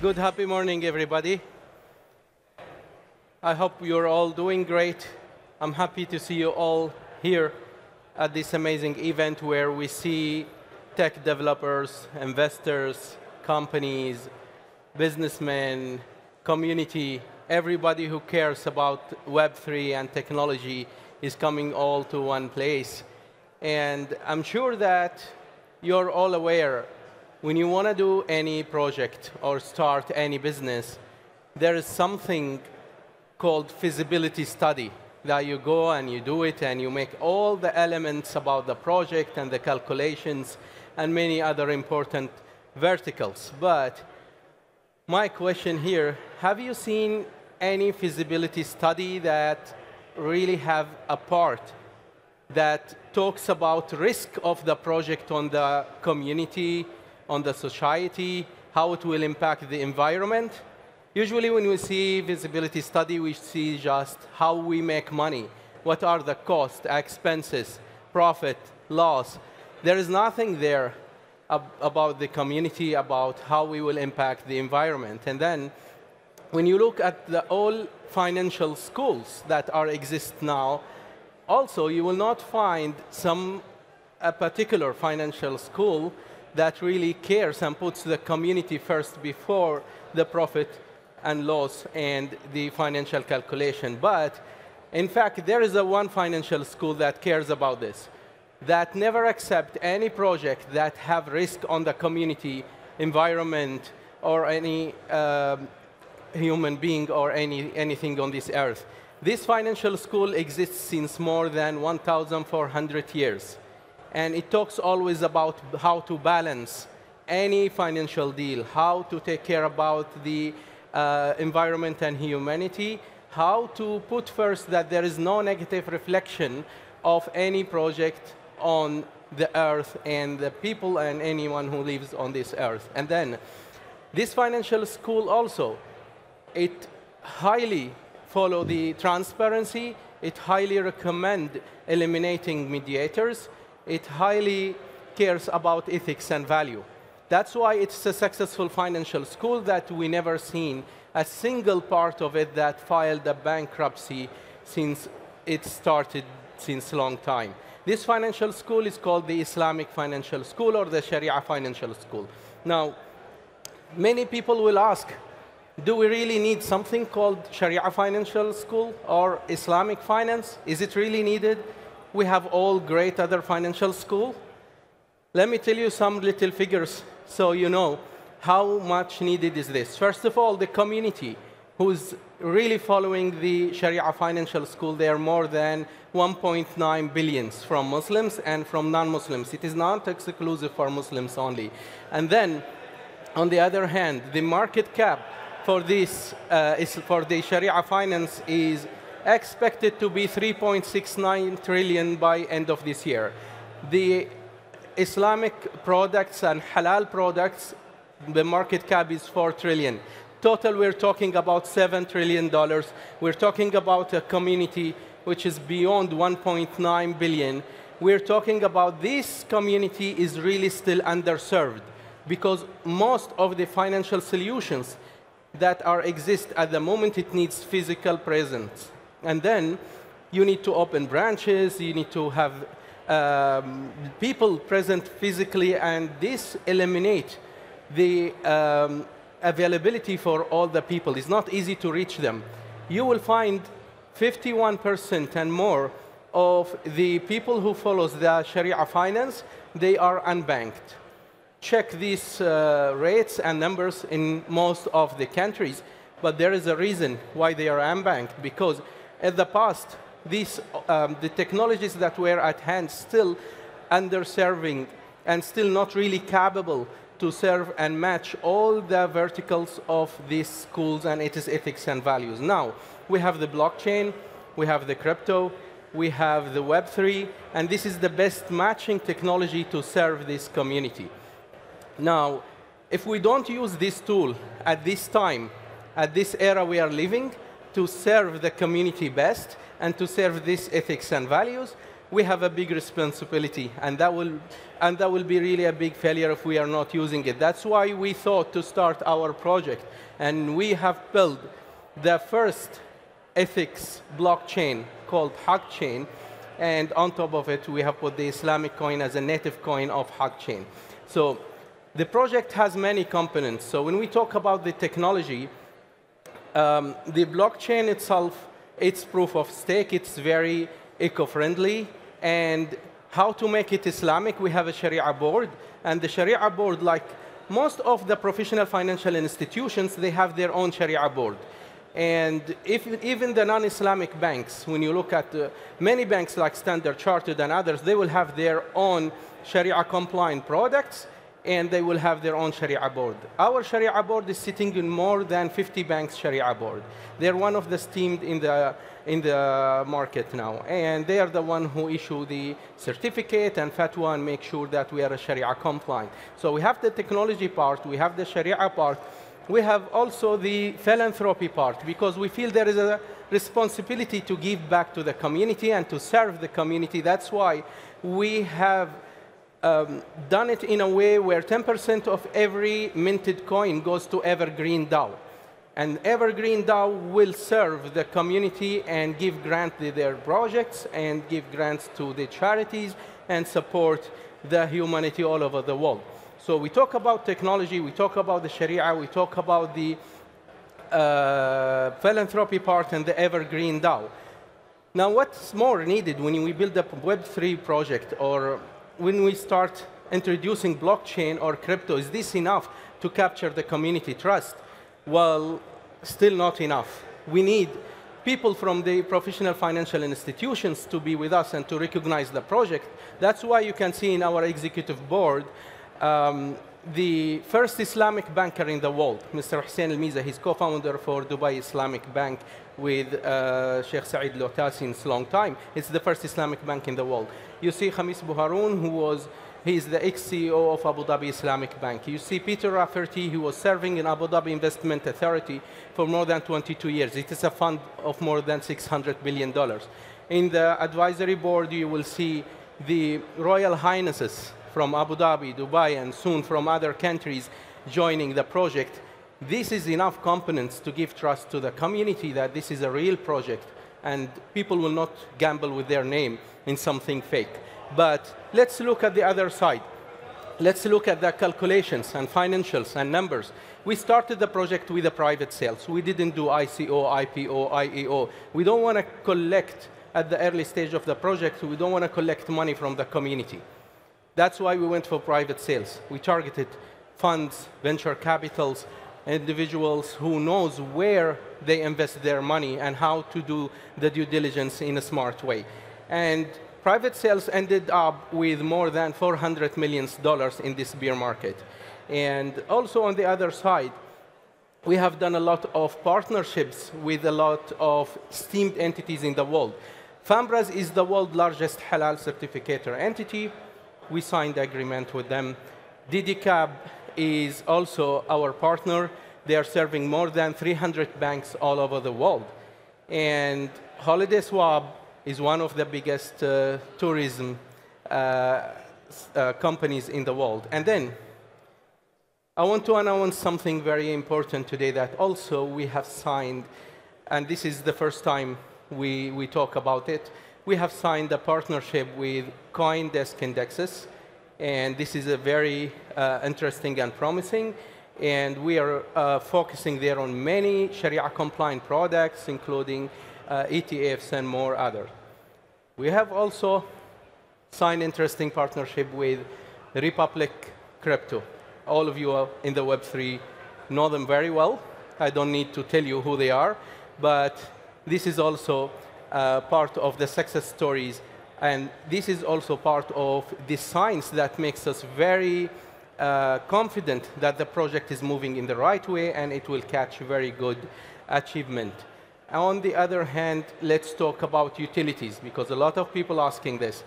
Good, happy morning, everybody. I hope you're all doing great. I'm happy to see you all here at this amazing event where we see tech developers, investors, companies, businessmen, community, everybody who cares about Web3 and technology is coming all to one place. And I'm sure that you're all aware when you want to do any project or start any business, there is something called feasibility study that you go and you do it and you make all the elements about the project and the calculations and many other important verticals. But my question here, have you seen any feasibility study that really have a part that talks about risk of the project on the community, on the society, how it will impact the environment. Usually when we see visibility study, we see just how we make money. What are the costs, expenses, profit, loss. There is nothing there ab about the community, about how we will impact the environment. And then when you look at the all financial schools that are exist now, also you will not find some a particular financial school that really cares and puts the community first before the profit and loss and the financial calculation. But in fact, there is a one financial school that cares about this, that never accept any project that have risk on the community, environment, or any um, human being or any, anything on this earth. This financial school exists since more than 1,400 years. And it talks always about how to balance any financial deal, how to take care about the uh, environment and humanity, how to put first that there is no negative reflection of any project on the earth and the people and anyone who lives on this earth. And then this financial school also, it highly follow the transparency, it highly recommend eliminating mediators, it highly cares about ethics and value. That's why it's a successful financial school that we never seen a single part of it that filed a bankruptcy since it started since long time. This financial school is called the Islamic Financial School or the Sharia Financial School. Now, many people will ask, do we really need something called Sharia Financial School or Islamic finance? Is it really needed? We have all great other financial school. Let me tell you some little figures so you know how much needed is this. First of all, the community who's really following the Sharia financial school, they are more than 1.9 billions from Muslims and from non-Muslims. It is not exclusive for Muslims only. And then, on the other hand, the market cap for this, uh, is for the Sharia finance is expected to be 3.69 trillion by end of this year. The Islamic products and halal products, the market cap is 4 trillion. Total, we're talking about $7 trillion. We're talking about a community which is beyond 1.9 billion. We're talking about this community is really still underserved because most of the financial solutions that are exist at the moment, it needs physical presence. And then you need to open branches, you need to have um, people present physically, and this eliminate the um, availability for all the people. It's not easy to reach them. You will find 51% and more of the people who follows the Sharia finance, they are unbanked. Check these uh, rates and numbers in most of the countries, but there is a reason why they are unbanked, because in the past, these, um, the technologies that were at hand still underserving and still not really capable to serve and match all the verticals of these schools and its ethics and values. Now, we have the blockchain, we have the crypto, we have the Web3, and this is the best matching technology to serve this community. Now, if we don't use this tool at this time, at this era we are living, to serve the community best and to serve these ethics and values, we have a big responsibility, and that will, and that will be really a big failure if we are not using it. That's why we thought to start our project, and we have built the first ethics blockchain called HAQQ chain, and on top of it, we have put the Islamic coin as a native coin of HAQQ chain. So the project has many components. So when we talk about the technology, um, the blockchain itself, it's proof of stake. It's very eco-friendly. And how to make it Islamic, we have a Sharia board. And the Sharia board, like most of the professional financial institutions, they have their own Sharia board. And if, even the non-Islamic banks, when you look at uh, many banks like Standard Chartered and others, they will have their own Sharia compliant products and they will have their own Sharia board. Our Sharia board is sitting in more than 50 banks Sharia board. They're one of the esteemed in the, in the market now. And they are the one who issue the certificate and fatwa and make sure that we are a Sharia compliant. So we have the technology part, we have the Sharia part, we have also the philanthropy part because we feel there is a responsibility to give back to the community and to serve the community. That's why we have um, done it in a way where 10% of every minted coin goes to Evergreen DAO. And Evergreen DAO will serve the community and give grants to their projects and give grants to the charities and support the humanity all over the world. So we talk about technology, we talk about the Sharia, we talk about the uh, philanthropy part and the Evergreen DAO. Now, what's more needed when we build a Web3 project or when we start introducing blockchain or crypto, is this enough to capture the community trust? Well, still not enough. We need people from the professional financial institutions to be with us and to recognize the project. That's why you can see in our executive board um, the first Islamic banker in the world, Mr. Hussain Al Meeza. He's co-founder for Dubai Islamic Bank with uh, Sheikh Saeed Lootah since long time. It's the first Islamic bank in the world. You see Khamis Buharoon, who was He's the ex-CEO of Abu Dhabi Islamic Bank. You see Peter Rafferty, who was serving in Abu Dhabi Investment Authority for more than 22 years. It is a fund of more than $600 billion. In the advisory board, you will see the Royal Highnesses from Abu Dhabi, Dubai, and soon from other countries joining the project. This is enough components to give trust to the community that this is a real project and people will not gamble with their name in something fake. But let's look at the other side. Let's look at the calculations and financials and numbers. We started the project with a private sales. We didn't do ICO, IPO, IEO. We don't want to collect at the early stage of the project, we don't want to collect money from the community. That's why we went for private sales. We targeted funds, venture capitals, individuals who knows where they invest their money and how to do the due diligence in a smart way. And private sales ended up with more than $400 million in this beer market. And also on the other side, we have done a lot of partnerships with a lot of esteemed entities in the world. Fambras is the world's largest halal certificator entity. We signed agreement with them. DidiCab is also our partner. They are serving more than 300 banks all over the world. And Holiday Swap is one of the biggest uh, tourism uh, uh, companies in the world. And then I want to announce something very important today that also we have signed, and this is the first time we, we talk about it. We have signed a partnership with CoinDesk Indexes, and this is a very uh, interesting and promising. And we are uh, focusing there on many Sharia-compliant products, including uh, ETFs and more others. We have also signed interesting partnership with Republic Crypto. All of you in the Web3 know them very well. I don't need to tell you who they are, but this is also uh, part of the success stories. And this is also part of the science that makes us very uh, confident that the project is moving in the right way and it will catch very good achievement. On the other hand, let's talk about utilities, because a lot of people asking this.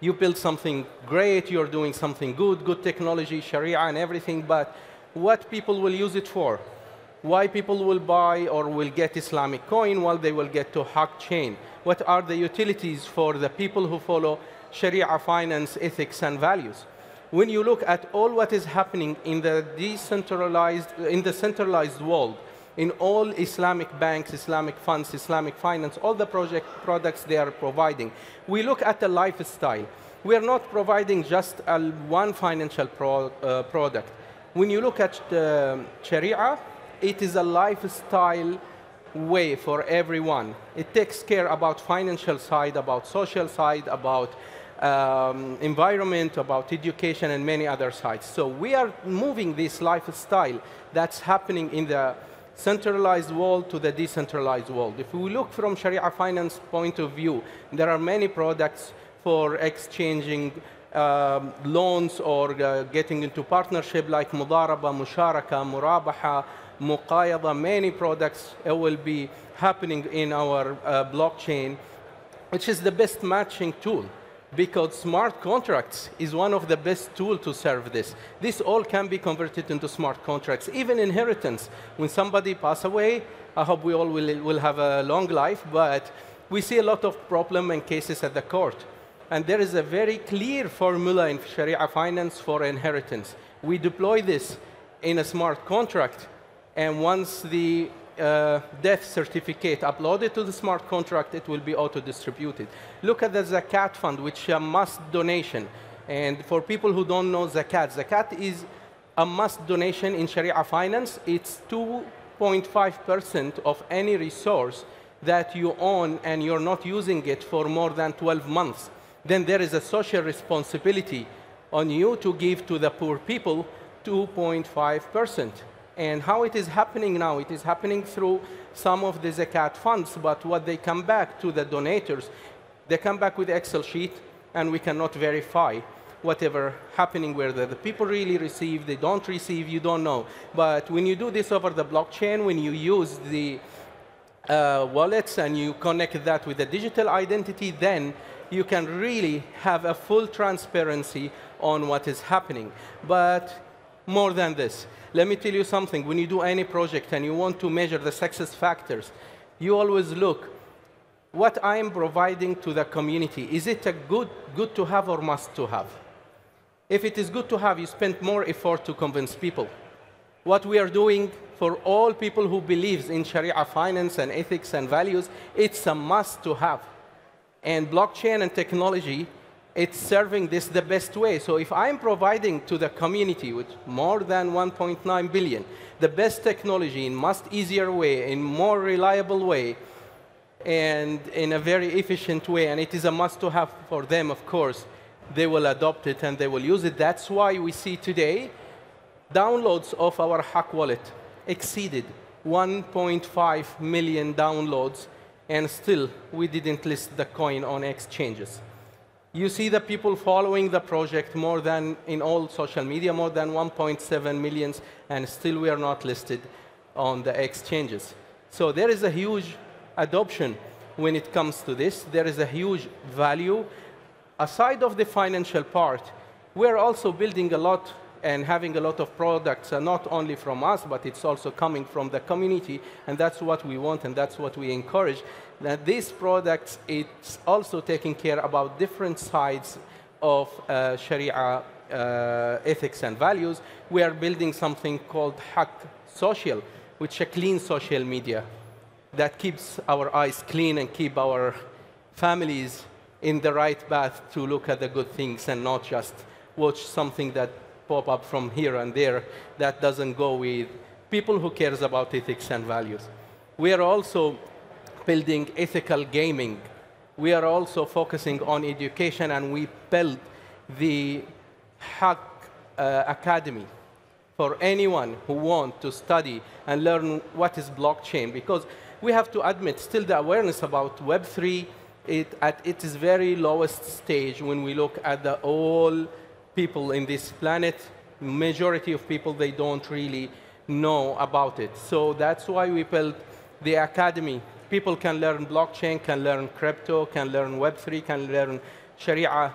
You build something great, you're doing something good, good technology, Sharia and everything, but what people will use it for? Why people will buy or will get Islamic coin while they will get to HAQQ chain. What are the utilities for the people who follow Sharia finance, ethics, and values? When you look at all what is happening in the decentralized, in the centralized world, in all Islamic banks, Islamic funds, Islamic finance, all the project products they are providing, we look at the lifestyle. We are not providing just one financial pro, uh, product. When you look at the Sharia, it is a lifestyle way for everyone. It takes care about financial side, about social side, about um, environment, about education, and many other sides. So we are moving this lifestyle that's happening in the centralized world to the decentralized world. If we look from Sharia finance point of view, there are many products for exchanging um, loans or uh, getting into partnership like Mudaraba, Musharaka, Murabaha, Muqayada, many products will be happening in our uh, blockchain, which is the best matching tool because smart contracts is one of the best tools to serve this. This all can be converted into smart contracts, even inheritance. When somebody pass away, I hope we all will, will have a long life, but we see a lot of problem and cases at the court. And there is a very clear formula in Sharia finance for inheritance. We deploy this in a smart contract, and once the uh, death certificate uploaded to the smart contract, it will be auto-distributed. Look at the Zakat fund, which is a must donation. And for people who don't know Zakat, Zakat is a must donation in Sharia finance. It's 2.5% of any resource that you own and you're not using it for more than 12 months. Then there is a social responsibility on you to give to the poor people 2.5%. And how it is happening now, it is happening through some of the zakat funds, but what they come back to the donators, they come back with Excel sheet, and we cannot verify whatever happening where the, the people really receive, they don't receive, you don't know. But when you do this over the blockchain, when you use the uh, wallets and you connect that with the digital identity, then you can really have a full transparency on what is happening. But more than this, let me tell you something. When you do any project and you want to measure the success factors, you always look what I am providing to the community. Is it a good, good to have or must to have? If it is good to have, you spend more effort to convince people. What we are doing for all people who believes in Sharia finance and ethics and values, it's a must to have. And blockchain and technology it's serving this the best way. So if I'm providing to the community with more than 1.9 billion, the best technology in much easier way, in more reliable way, and in a very efficient way, and it is a must to have for them, of course, they will adopt it and they will use it. That's why we see today downloads of our HAQQ wallet exceeded 1.5 million downloads, and still we didn't list the coin on exchanges. You see the people following the project more than in all social media, more than 1.7 millions, and still we are not listed on the exchanges. So there is a huge adoption when it comes to this. There is a huge value. Aside of the financial part, we're also building a lot and having a lot of products, uh, not only from us, but it's also coming from the community, and that's what we want and that's what we encourage. That these products, it's also taking care about different sides of uh, Sharia uh, ethics and values. We are building something called HAQQ Social, which is a clean social media that keeps our eyes clean and keep our families in the right path to look at the good things and not just watch something that pop up from here and there that doesn't go with people who cares about ethics and values. We are also building ethical gaming. We are also focusing on education, and we built the HAQQ uh, Academy for anyone who wants to study and learn what is blockchain, because we have to admit still the awareness about Web3 it, at its very lowest stage when we look at the all people in this planet, majority of people, they don't really know about it. So that's why we built the academy. People can learn blockchain, can learn crypto, can learn Web3, can learn Sharia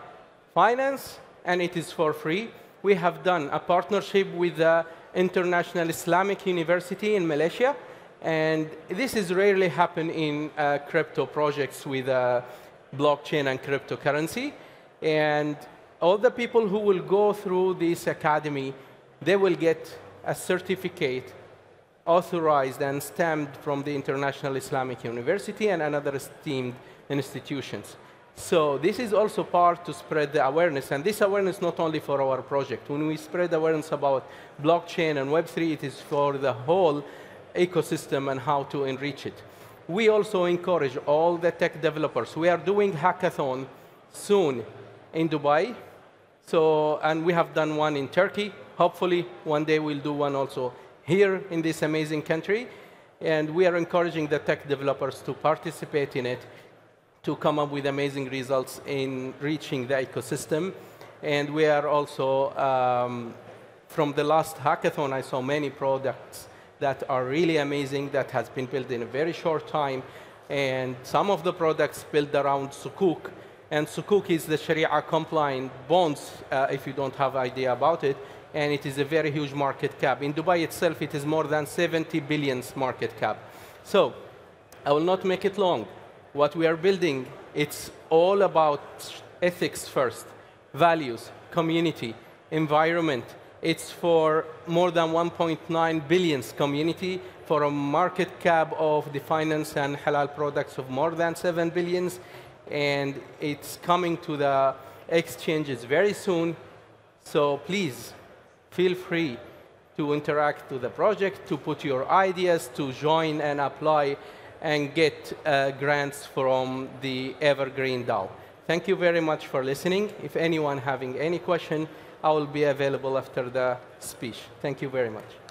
finance, and it is for free. We have done a partnership with the International Islamic University in Malaysia. And this is rarely happen in uh, crypto projects with uh, blockchain and cryptocurrency. And all the people who will go through this academy, they will get a certificate authorized and stamped from the International Islamic University and another esteemed institutions. So this is also part to spread the awareness, and this awareness not only for our project. When we spread awareness about blockchain and Web3, it is for the whole ecosystem and how to enrich it. We also encourage all the tech developers. We are doing hackathon soon in Dubai, so, and we have done one in Turkey. Hopefully, one day we'll do one also here in this amazing country. And we are encouraging the tech developers to participate in it to come up with amazing results in reaching the ecosystem. And we are also, um, from the last hackathon, I saw many products that are really amazing that has been built in a very short time. And some of the products built around Sukuk. And Sukuk is the Sharia compliant bonds, uh, if you don't have idea about it. And it is a very huge market cap. In Dubai itself, it is more than 70 billions market cap. So I will not make it long. What we are building, it's all about ethics first, values, community, environment, it's for more than 1.9 billions community for a market cap of the finance and halal products of more than 7 billions. And it's coming to the exchanges very soon. So please, feel free to interact with the project, to put your ideas, to join and apply and get uh, grants from the Evergreen DAO. Thank you very much for listening. If anyone having any question, I will be available after the speech. Thank you very much.